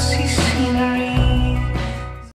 see